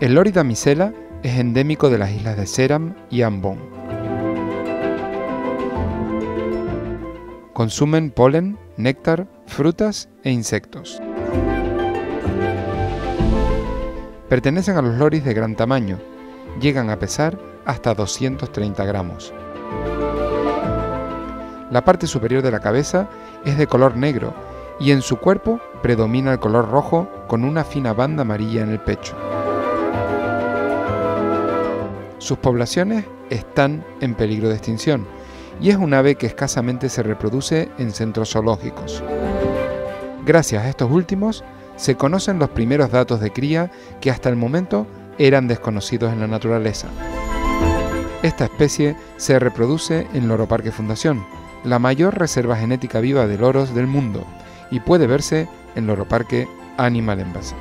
El lori damisela es endémico de las islas de Seram y Ambon. Consumen polen, néctar, frutas e insectos. Pertenecen a los loris de gran tamaño, llegan a pesar hasta 230 gramos. La parte superior de la cabeza es de color negro y en su cuerpo predomina el color rojo con una fina banda amarilla en el pecho. Sus poblaciones están en peligro de extinción y es un ave que escasamente se reproduce en centros zoológicos. Gracias a estos últimos, se conocen los primeros datos de cría que hasta el momento eran desconocidos en la naturaleza. Esta especie se reproduce en Loro Parque Fundación, la mayor reserva genética viva de loros del mundo, y puede verse en Loro Parque Animal Embassy.